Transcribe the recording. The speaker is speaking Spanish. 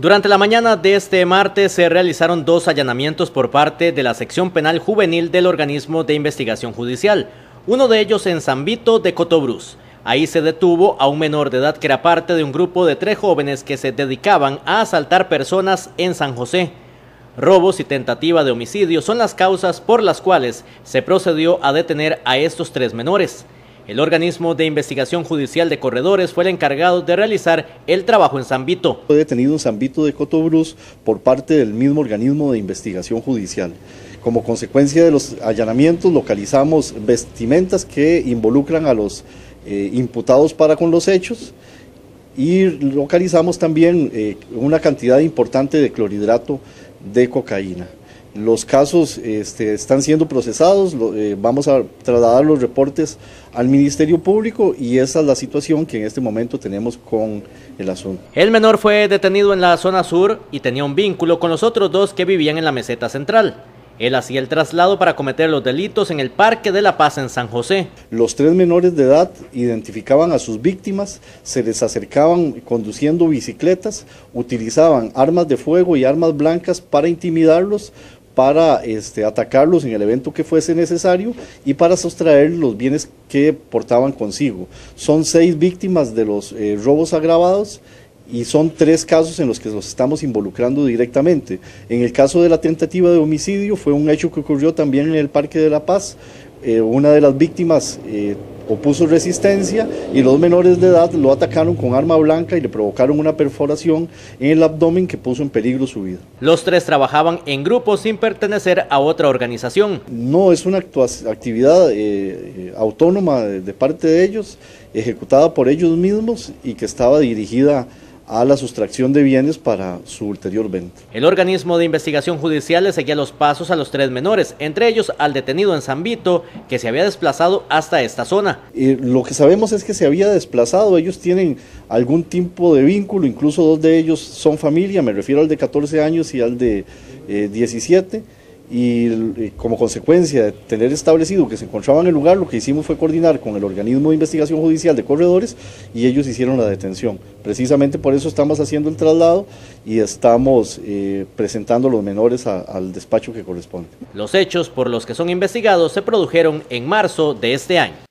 Durante la mañana de este martes se realizaron dos allanamientos por parte de la sección penal juvenil del organismo de investigación judicial, uno de ellos en San Vito de Cotobruz. Ahí se detuvo a un menor de edad que era parte de un grupo de tres jóvenes que se dedicaban a asaltar personas en San José. Robos y tentativa de homicidio son las causas por las cuales se procedió a detener a estos tres menores. El organismo de investigación judicial de corredores fue el encargado de realizar el trabajo en San Vito. Fue detenido en San Vito de Cotobruz por parte del mismo organismo de investigación judicial. Como consecuencia de los allanamientos localizamos vestimentas que involucran a los eh, imputados para con los hechos y localizamos también eh, una cantidad importante de clorhidrato de cocaína. Los casos este, están siendo procesados, eh, vamos a trasladar los reportes al Ministerio Público y esa es la situación que en este momento tenemos con el asunto. El menor fue detenido en la zona sur y tenía un vínculo con los otros dos que vivían en la meseta central. Él hacía el traslado para cometer los delitos en el Parque de la Paz en San José. Los tres menores de edad identificaban a sus víctimas, se les acercaban conduciendo bicicletas, utilizaban armas de fuego y armas blancas para intimidarlos, para este, atacarlos en el evento que fuese necesario y para sustraer los bienes que portaban consigo. Son seis víctimas de los eh, robos agravados y son tres casos en los que nos estamos involucrando directamente. En el caso de la tentativa de homicidio fue un hecho que ocurrió también en el Parque de la Paz. Eh, una de las víctimas eh, opuso resistencia y los menores de edad lo atacaron con arma blanca y le provocaron una perforación en el abdomen que puso en peligro su vida. Los tres trabajaban en grupo sin pertenecer a otra organización. No, es una actividad eh, autónoma de parte de ellos, ejecutada por ellos mismos y que estaba dirigida a la sustracción de bienes para su ulterior venta. El organismo de investigación judicial le seguía los pasos a los tres menores, entre ellos al detenido en San Vito, que se había desplazado hasta esta zona. lo que sabemos es que se había desplazado, ellos tienen algún tipo de vínculo, incluso dos de ellos son familia, me refiero al de 14 años y al de 17 y como consecuencia de tener establecido que se encontraban en el lugar, lo que hicimos fue coordinar con el organismo de investigación judicial de corredores y ellos hicieron la detención. Precisamente por eso estamos haciendo el traslado y estamos eh, presentando los menores al despacho que corresponde. Los hechos por los que son investigados se produjeron en marzo de este año.